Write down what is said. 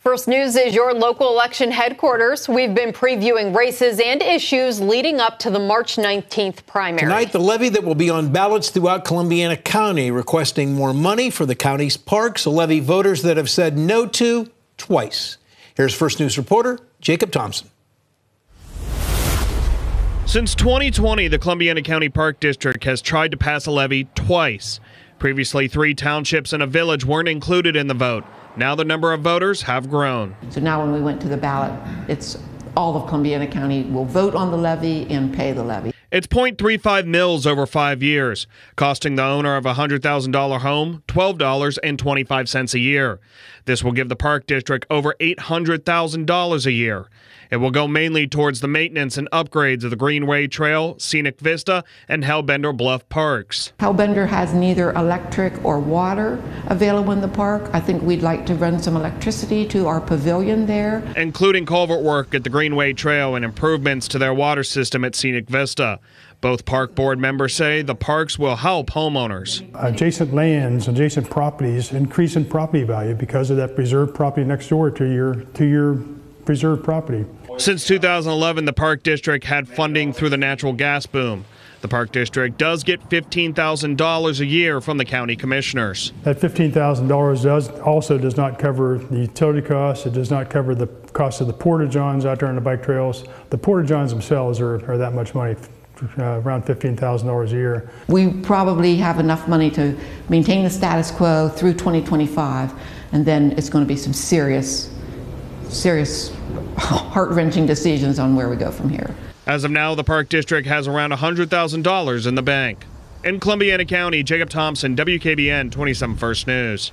First News is your local election headquarters. We've been previewing races and issues leading up to the March 19th primary. Tonight, the levy that will be on ballots throughout Columbiana County requesting more money for the county's parks, a levy voters that have said no to twice. Here's First News reporter Jacob Thompson. Since 2020, the Columbiana County Park District has tried to pass a levy twice. Previously, three townships and a village weren't included in the vote. Now the number of voters have grown. So now when we went to the ballot, it's all of Columbiana County will vote on the levy and pay the levy. It's 0.35 mills over five years, costing the owner of a $100,000 home $12.25 a year. This will give the Park District over $800,000 a year. It will go mainly towards the maintenance and upgrades of the Greenway Trail, Scenic Vista, and Hellbender Bluff parks. Hellbender has neither electric or water available in the park. I think we'd like to run some electricity to our pavilion there. Including culvert work at the Greenway Trail and improvements to their water system at Scenic Vista. Both park board members say the parks will help homeowners. Adjacent lands, adjacent properties increase in property value because of that preserved property next door to your to your preserved property. Since 2011, the Park District had funding through the natural gas boom. The Park District does get $15,000 a year from the county commissioners. That $15,000 does also does not cover the utility costs. It does not cover the cost of the porta johns out there on the bike trails. The porta johns themselves are, are that much money, uh, around $15,000 a year. We probably have enough money to maintain the status quo through 2025, and then it's going to be some serious, serious heart wrenching decisions on where we go from here. As of now, the Park District has around $100,000 in the bank. In Columbiana County, Jacob Thompson, WKBN 27 First News.